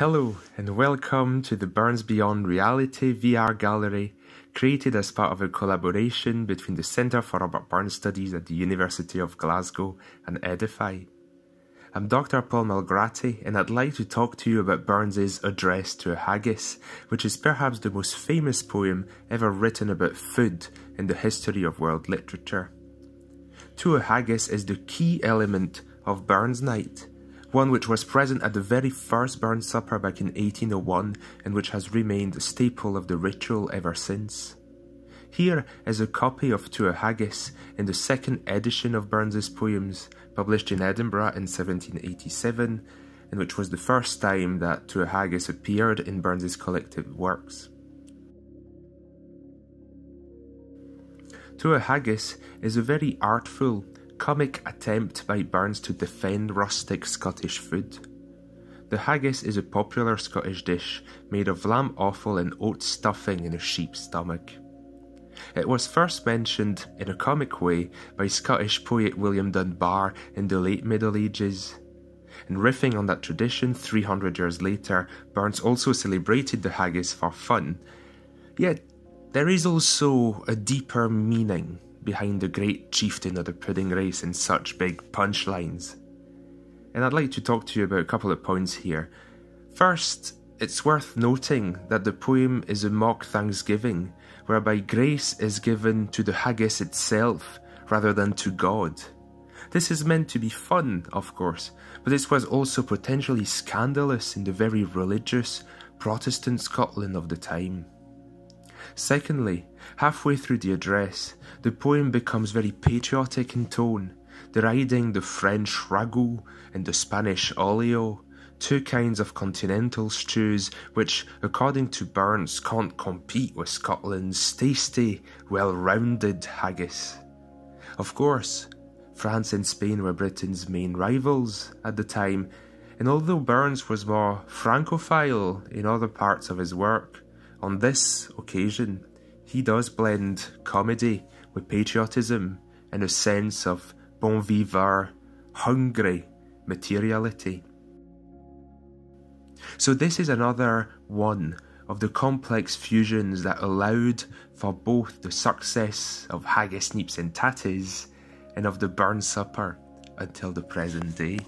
Hello, and welcome to the Burns Beyond Reality VR Gallery, created as part of a collaboration between the Centre for Robert Burns Studies at the University of Glasgow and Edify. I'm Dr. Paul Malgrati, and I'd like to talk to you about Burns's Address to a Haggis, which is perhaps the most famous poem ever written about food in the history of world literature. To a Haggis is the key element of Burns Night, one which was present at the very first Burns Supper back in 1801 and which has remained a staple of the ritual ever since. Here is a copy of To a Haggis in the second edition of Burns's poems, published in Edinburgh in 1787, and which was the first time that To a Haggis appeared in Burns's collected works. To a Haggis is a very artful, comic attempt by Burns to defend rustic Scottish food. The haggis is a popular Scottish dish made of lamb offal and oat stuffing in a sheep's stomach. It was first mentioned in a comic way by Scottish poet William Dunbar in the late Middle Ages. And riffing on that tradition 300 years later, Burns also celebrated the haggis for fun. Yet, there is also a deeper meaning behind the great chieftain of the pudding race in such big punchlines. And I'd like to talk to you about a couple of points here. First, it's worth noting that the poem is a mock thanksgiving, whereby grace is given to the haggis itself rather than to God. This is meant to be fun, of course, but this was also potentially scandalous in the very religious Protestant Scotland of the time. Secondly, halfway through the address, the poem becomes very patriotic in tone, deriding the French ragout and the Spanish olio, two kinds of continental stews which, according to Burns, can't compete with Scotland's tasty, well rounded haggis. Of course, France and Spain were Britain's main rivals at the time, and although Burns was more francophile in other parts of his work, on this occasion he does blend comedy with patriotism and a sense of bon vivre, hungry materiality. So, this is another one of the complex fusions that allowed for both the success of Haggis, Neeps, and Tatties and of the Burns Supper until the present day.